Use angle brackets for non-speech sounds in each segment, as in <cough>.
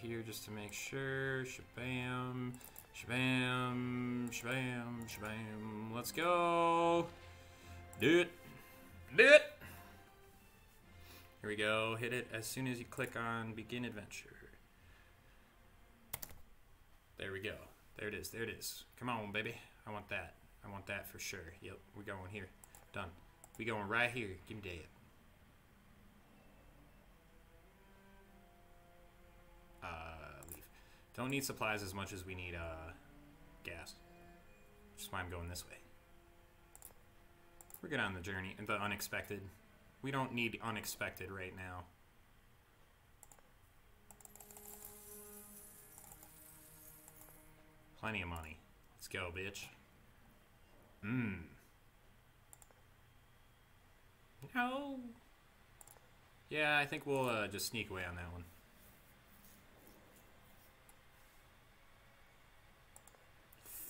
here just to make sure. Shabam, shabam, shabam, shabam. Let's go. Do it. Do it. Here we go. Hit it as soon as you click on begin adventure. There we go. There it is. There it is. Come on, baby. I want that. I want that for sure. Yep, we're going here. Done. We going right here. Give me that. Don't need supplies as much as we need uh, gas. Which is why I'm going this way. We're good on the journey and the unexpected. We don't need unexpected right now. Plenty of money. Let's go, bitch. Mmm. No. Yeah, I think we'll uh, just sneak away on that one.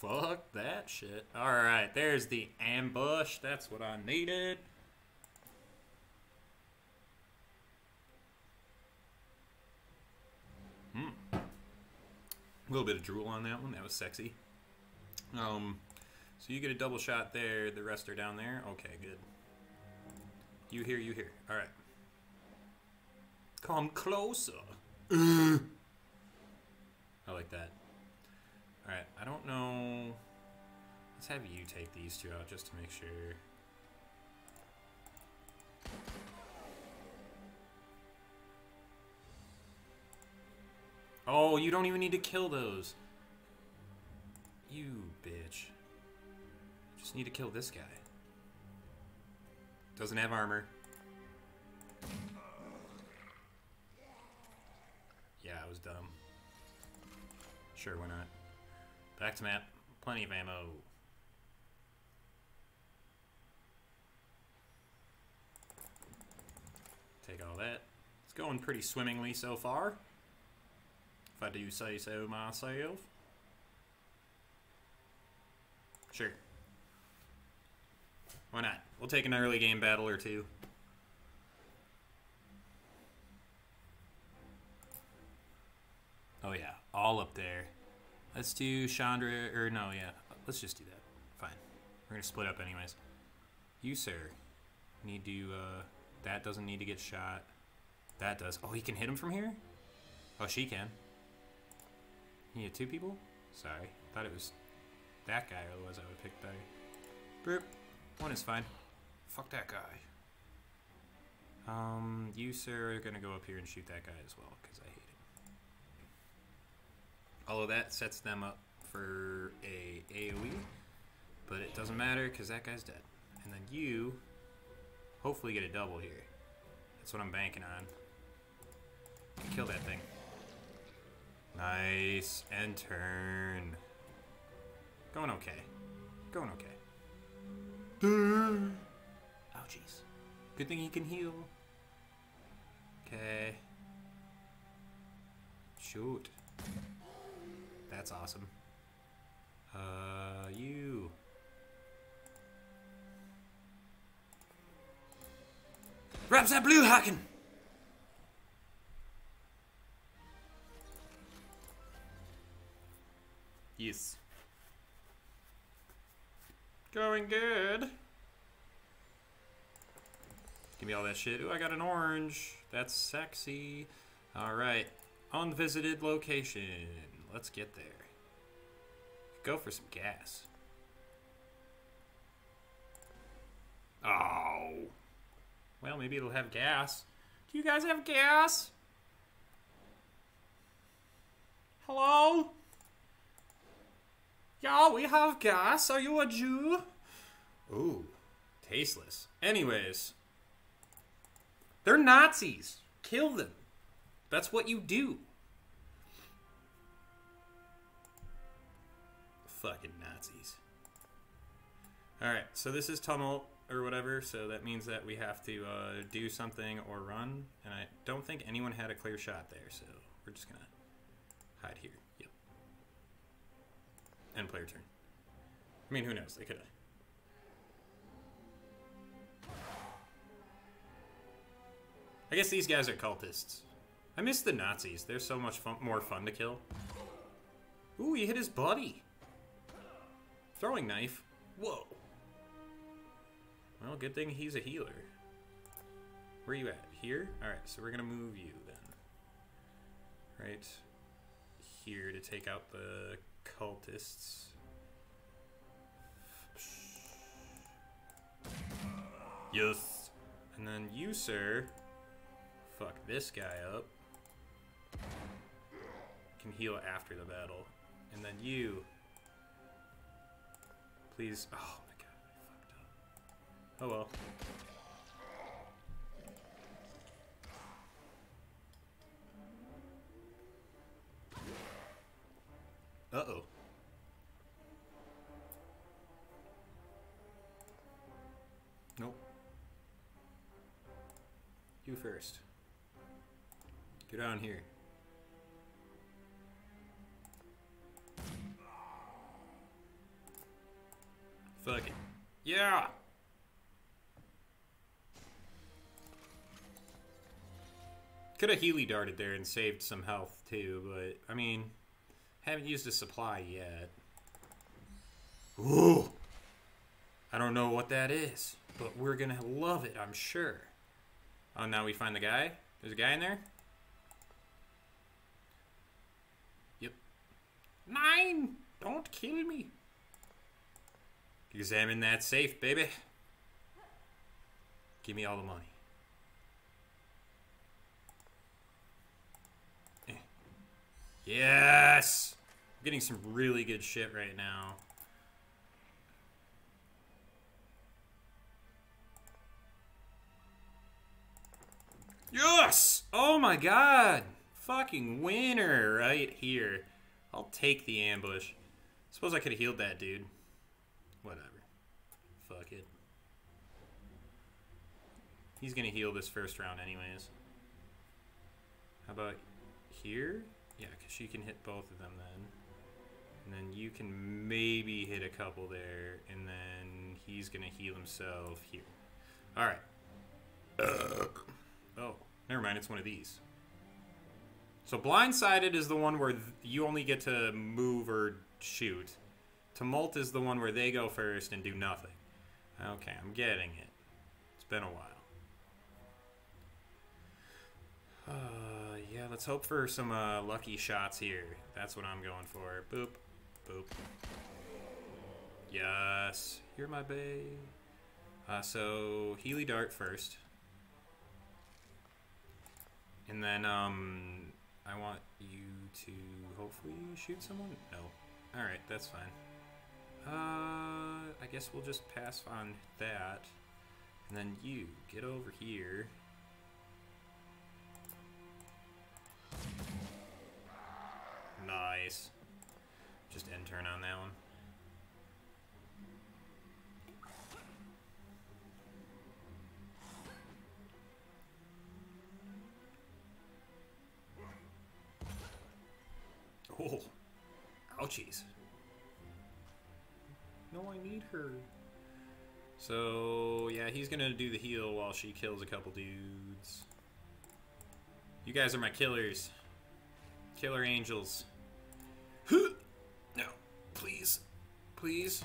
Fuck that shit. Alright, there's the ambush. That's what I needed. Hmm. A little bit of drool on that one. That was sexy. Um, so you get a double shot there. The rest are down there. Okay, good. You here, you here. Alright. Come closer. I like that. Have you take these two out just to make sure. Oh, you don't even need to kill those. You bitch. Just need to kill this guy. Doesn't have armor. Yeah, I was dumb. Sure, why not? Back to map. Plenty of ammo. Take all that. It's going pretty swimmingly so far. If I do say so myself. Sure. Why not? We'll take an early game battle or two. Oh yeah, all up there. Let's do Chandra, or no, yeah. Let's just do that. Fine. We're gonna split up anyways. You, sir, need to, uh, that doesn't need to get shot. That does. Oh, he can hit him from here? Oh, she can. You need two people? Sorry. Thought it was that guy, otherwise I would pick better. Burp. One is fine. Fuck that guy. Um, you, sir, are gonna go up here and shoot that guy as well, because I hate him. Although that sets them up for a AoE, but it doesn't matter because that guy's dead. And then you, hopefully get a double here. That's what I'm banking on. Kill that thing. Nice. And turn. Going okay. Going okay. <gasps> Oh, jeez. Good thing he can heal. Okay. Shoot. That's awesome. Uh, you. Grabs that blue hacken! Yes. Going good. Give me all that shit. Ooh, I got an orange. That's sexy. Alright. Unvisited location. Let's get there. Go for some gas. Oh. Well, maybe it'll have gas. Do you guys have gas? We have gas. Are you a Jew? Ooh, tasteless. Anyways, they're Nazis. Kill them. That's what you do. Fucking Nazis. Alright, so this is Tumult or whatever, so that means that we have to uh, do something or run. And I don't think anyone had a clear shot there, so we're just gonna hide here. End player turn. I mean, who knows? They could. I guess these guys are cultists. I miss the Nazis. They're so much fun, more fun to kill. Ooh, he hit his buddy. Throwing knife. Whoa. Well, good thing he's a healer. Where are you at? Here? Alright, so we're gonna move you then. Right here to take out the cultists. Yes. And then you, sir, fuck this guy up. Can heal after the battle. And then you, please. Oh my god, I fucked up. Oh well. First. Get on here. Fuck it. Yeah! Could have Healy darted there and saved some health too, but I mean, haven't used a supply yet. Ooh! I don't know what that is, but we're gonna love it, I'm sure. Oh, now we find the guy? There's a guy in there? Yep. Nine! Don't kill me. Examine that safe, baby. Give me all the money. Eh. Yes! I'm getting some really good shit right now. Yes! Oh my god! Fucking winner right here. I'll take the ambush. Suppose I could have healed that dude. Whatever. Fuck it. He's gonna heal this first round anyways. How about here? Yeah, because she can hit both of them then. And then you can maybe hit a couple there, and then he's gonna heal himself here. Alright. Oh, never mind. It's one of these. So blindsided is the one where you only get to move or shoot. Tumult is the one where they go first and do nothing. Okay, I'm getting it. It's been a while. Uh, yeah, let's hope for some uh, lucky shots here. That's what I'm going for. Boop, boop. Yes, you're my babe. Uh, so Healy Dart first. And then um, I want you to hopefully shoot someone. No. All right, that's fine. Uh, I guess we'll just pass on that. And then you get over here. Nice. Just end turn on that one. Ouchies. No, I need her. So, yeah, he's gonna do the heal while she kills a couple dudes. You guys are my killers. Killer angels. <gasps> No, please. Please.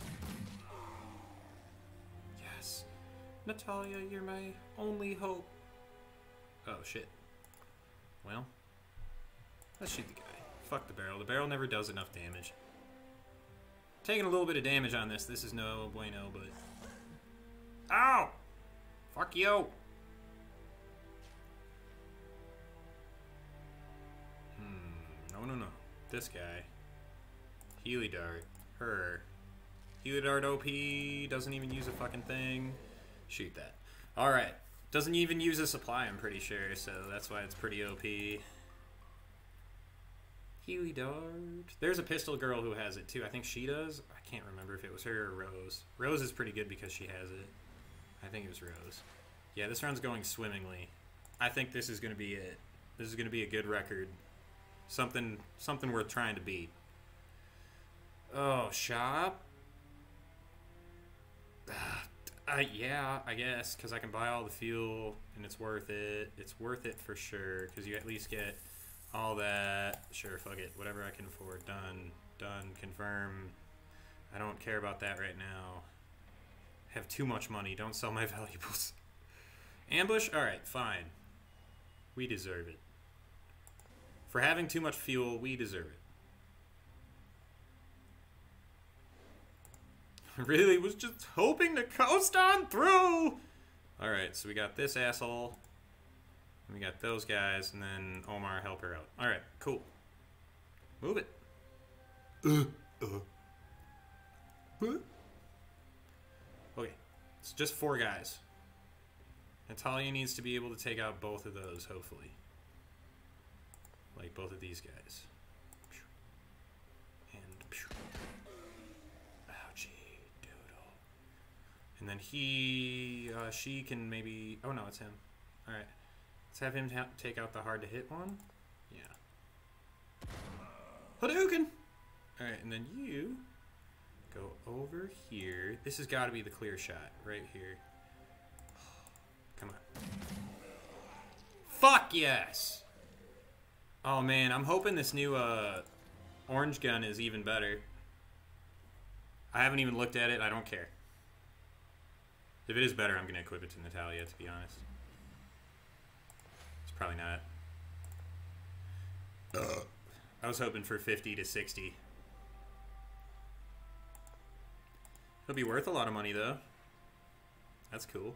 Yes. Natalia, you're my only hope. Oh, shit. Well, let's shoot the guy. Fuck the barrel. The barrel never does enough damage. Taking a little bit of damage on this. This is no bueno, but... Ow! Fuck you! Hmm. No, no, no. This guy. Healy Dart. Her. Healy Dart OP. Doesn't even use a fucking thing. Shoot that. Alright. Doesn't even use a supply, I'm pretty sure, so that's why it's pretty OP. Healy Dart. There's a pistol girl who has it too. I think she does. I can't remember if it was her or Rose. Rose is pretty good because she has it. I think it was Rose. Yeah, this round's going swimmingly. I think this is going to be it. This is going to be a good record. Something something worth trying to beat. Oh, shop. <sighs> Uh, yeah, I guess, because I can buy all the fuel, and it's worth it. It's worth it for sure, because you at least get all that. Sure, fuck it. Whatever I can afford. Done. Done. Confirm. I don't care about that right now. have too much money. Don't sell my <laughs> valuables. Ambush? Alright, fine. We deserve it. For having too much fuel, we deserve it. <laughs> really was just hoping to coast on through. All right, so we got this asshole. We got those guys, and then Omar help her out. All right, cool. Move it. Okay, it's just four guys. Natalia needs to be able to take out both of those, hopefully. Like both of these guys. And and then he, uh, she can maybe. Oh no, it's him. All right, let's have him take out the hard to hit one. Yeah. Hadouken. All right, and then you go over here. This has got to be the clear shot right here. <sighs> Come on. Fuck yes. Oh man, I'm hoping this new uh, orange gun is even better. I haven't even looked at it. I don't care. If it is better, I'm going to equip it to Natalia, to be honest. Probably not. Uh. I was hoping for 50 to 60. It'll be worth a lot of money, though. That's cool.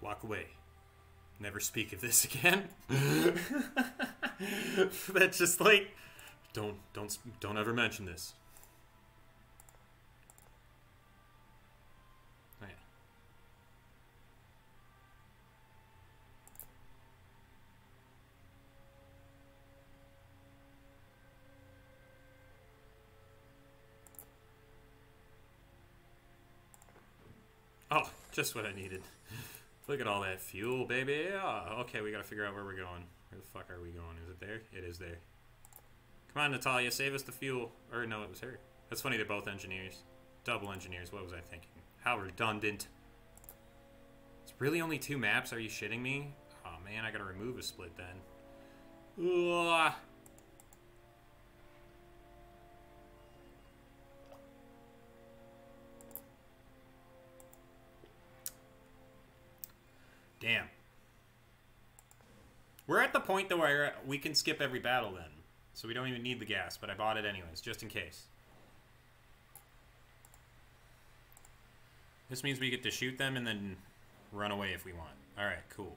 walk away. Never speak of this <laughs> again. That's just like, don't don't don't ever mention this. Oh, yeah. Oh, just what I needed. Look at all that fuel, baby. Oh, okay, we gotta figure out where we're going. Where the fuck are we going? Is it there? It is there. Come on, Natalia, save us the fuel. Or no, it was her. That's funny, they're both engineers. Double engineers, what was I thinking? How redundant. It's really only two maps? Are you shitting me? Oh man, I gotta remove a split then. Ugh. Damn. We're at the point though where we can skip every battle then. So we don't even need the gas, but I bought it anyways, just in case. This means we get to shoot them and then run away if we want. Alright, cool.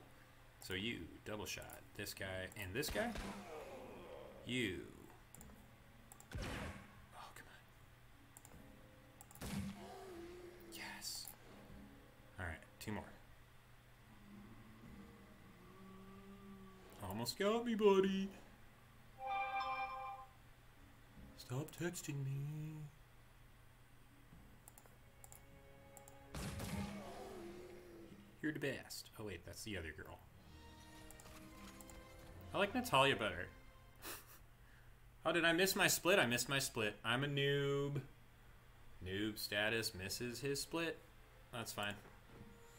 So you, double shot. This guy and this guy? You. Oh, come on. Yes. Alright, two more. Almost got me, buddy. Stop texting me. You're the best. Oh wait, that's the other girl. I like Natalia better. How <laughs> oh, did I miss my split? I missed my split. I'm a noob. Noob status misses his split. That's fine.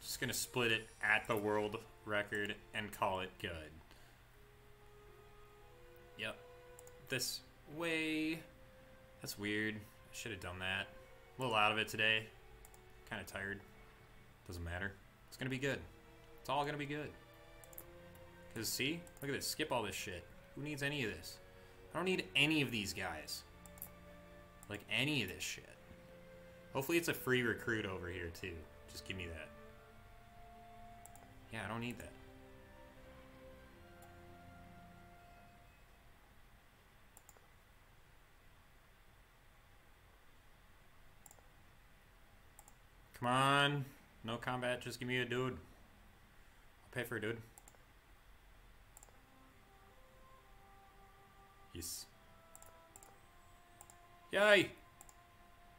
Just gonna split it at the world record and call it good. Yep. This way. That's weird. I should have done that. A little out of it today. Kind of tired. Doesn't matter. It's going to be good. It's all going to be good. Because, see? Look at this. Skip all this shit. Who needs any of this? I don't need any of these guys. Like, any of this shit. Hopefully it's a free recruit over here, too. Just give me that. Yeah, I don't need that. Come on. No combat, just give me a dude. I'll pay for a dude. Yes. Yay!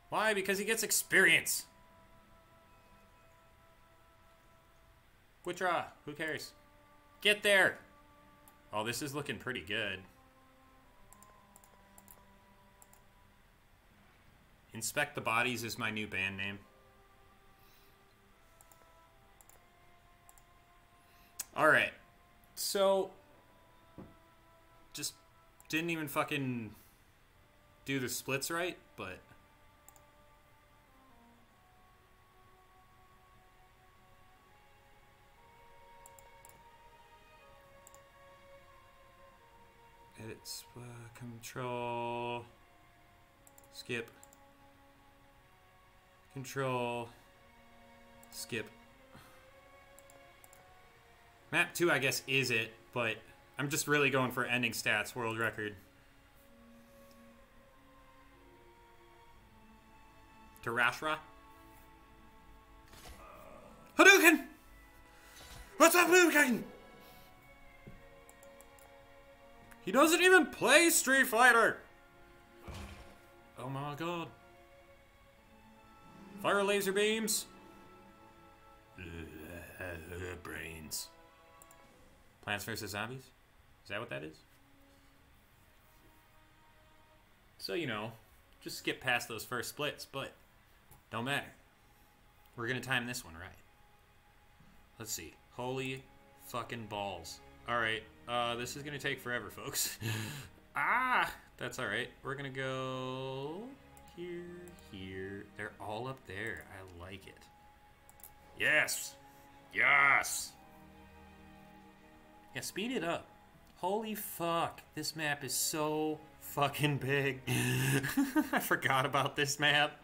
Why? Because he gets experience. Withdraw. Who cares? Get there. Oh, this is looking pretty good. Inspect the Bodies is my new band name. Alright. So, just didn't even fucking do the splits right, but it's uh, control skip control skip map 2 I guess is it but I'm just really going for ending stats world record Tarashra Hadouken What's up Hadouken He doesn't even play Street Fighter! Oh my god. Fire laser beams. Brains. Plants vs. Zombies? Is that what that is? So, you know, just skip past those first splits, but don't matter. We're gonna time this one right. Let's see. Holy fucking balls. Alright, uh, this is gonna take forever, folks. <laughs> ah! That's alright. We're gonna go here, here. They're all up there. I like it. Yes! Yes! Yeah, speed it up. Holy fuck. This map is so fucking big. <laughs> I forgot about this map.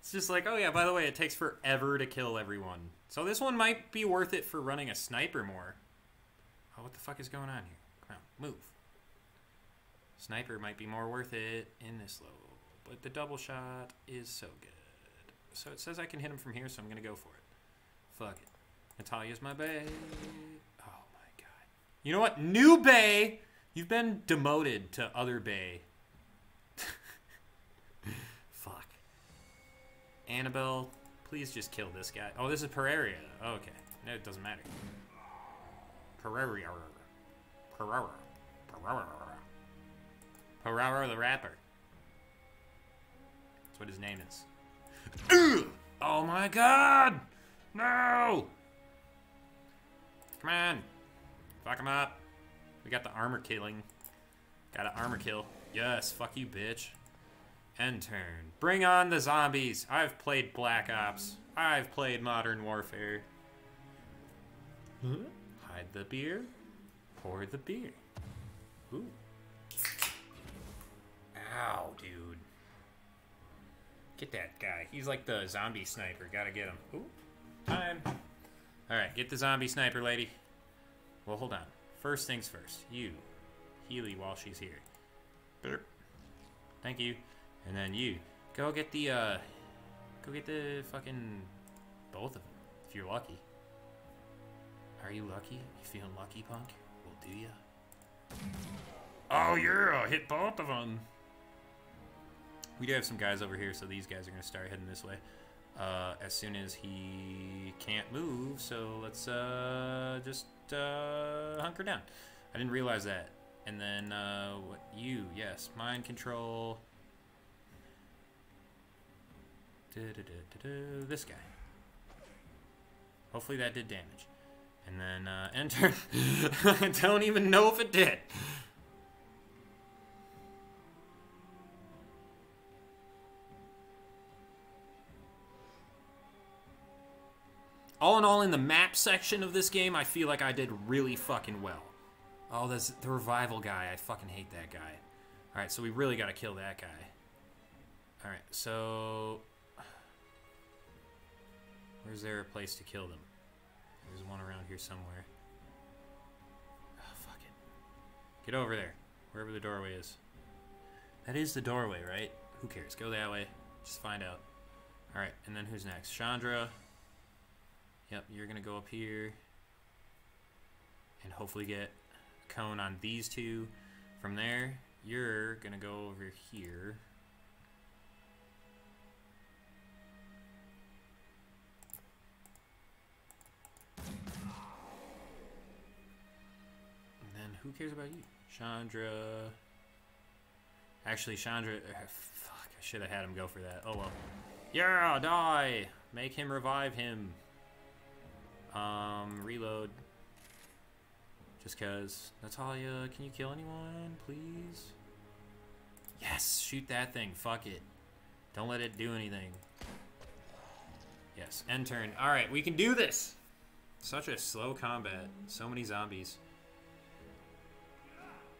It's just like, oh yeah, by the way, it takes forever to kill everyone. So this one might be worth it for running a sniper more. Oh, what the fuck is going on here? Come on, move. Sniper might be more worth it in this level, but the double shot is so good. So it says I can hit him from here, so I'm gonna go for it. Fuck it. Natalia's my bay. You know what? New bay! You've been demoted to other bay. <laughs> Fuck. Annabelle, please just kill this guy. Oh, this is Pereira. Oh, okay. No, it doesn't matter. Pereira. Pereira. Pereira. Pereira the rapper. That's what his name is. oh my god! No! Come on. Fuck him up. We got the armor killing. Got an armor kill. Yes, fuck you, bitch. End turn. Bring on the zombies. I've played Black Ops. I've played Modern Warfare. Huh? Hide the beer, pour the beer. Ooh. Ow, dude. Get that guy. He's like the zombie sniper. Gotta get him. Ooh. Time. Alright, get the zombie sniper lady. Well, hold on. First things first. You. Healy while she's here. Burp. Thank you. And then you. Go get the, uh... Go get the fucking... Both of them. If you're lucky. Are you lucky? You feeling lucky, punk? Well, do ya? Oh, you're yeah! Hit both of them! We do have some guys over here, so these guys are going to start heading this way. Uh, as soon as he can't move, so let's uh, just uh, hunker down. I didn't realize that. And then, uh, what, you, yes, mind control. This guy. Hopefully that did damage. And then uh, <laughs> enter. <laughs> I don't even know if it did. All in all, in the map section of this game, I feel like I did really fucking well. Oh, that's the revival guy. I fucking hate that guy. Alright, so we really gotta kill that guy. Alright, so... Where's there a place to kill them? There's one around here somewhere. Oh, fuck it. Get over there. Wherever the doorway is. That is the doorway, right? Who cares? Go that way. Just find out. Alright, and then who's next? Chandra. Yep, you're going to go up here. And hopefully get cone on these two. From there, you're going to go over here. And then who cares about you? Chandra. Actually, Chandra. Uh, fuck, I should have had him go for that. Oh well. Yeah, die! Make him revive him. Um, reload. Just cause. Natalia, can you kill anyone, please? Yes, shoot that thing. Fuck it. Don't let it do anything. Yes, end turn. Alright, we can do this! Such a slow combat. So many zombies.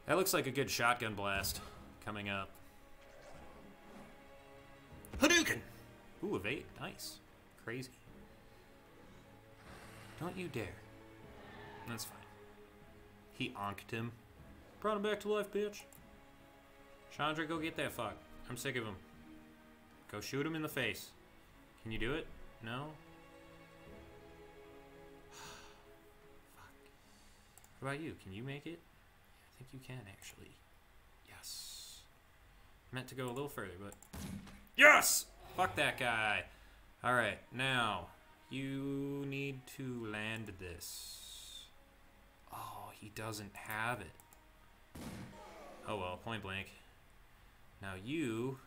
That looks like a good shotgun blast coming up. Hadouken! Ooh, evade. Nice. Crazy. Don't you dare. That's fine. He onked him. Brought him back to life, bitch. Chandra, go get that fuck. I'm sick of him. Go shoot him in the face. Can you do it? No? <sighs> fuck. What about you? Can you make it? I think you can, actually. Yes. Meant to go a little further, but... Yes! Fuck that guy. Alright, now, you need to land this. Oh, he doesn't have it. Oh well, point blank. Now you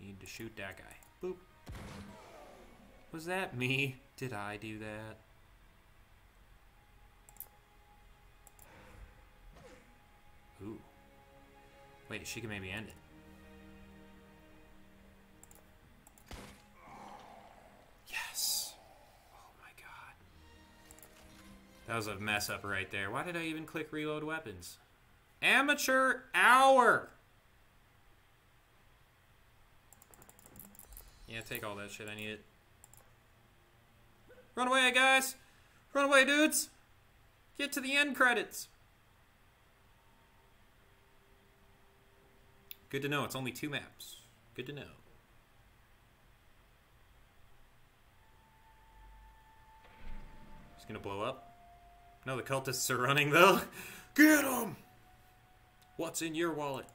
need to shoot that guy. Boop. Was that me? Did I do that? Ooh. Wait, she can maybe end it. Was a mess up right there. Why did I even click reload weapons? Amateur hour! Yeah, take all that shit. I need it. Run away, guys! Run away, dudes! Get to the end credits! Good to know. It's only two maps. Good to know. He's gonna blow up. No, the cultists are running, though. <laughs> Get them! What's in your wallet?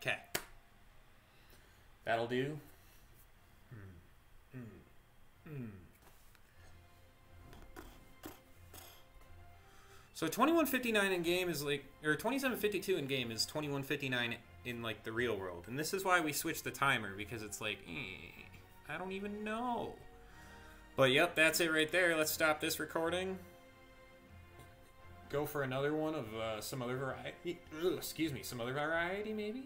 Okay. That'll do. Mm. Mm. Mm. So 2159 in game is like, or 2752 in game is 2159 in like the real world, and this is why we switched the timer because it's like, eh, I don't even know. But yep, that's it right there. Let's stop this recording. Go for another one of uh, some other variety. Ugh, excuse me, some other variety maybe.